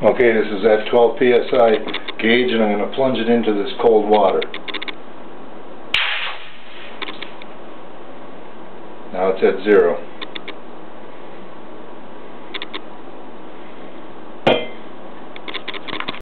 Okay, this is at 12 PSI gauge and I'm going to plunge it into this cold water. Now it's at zero.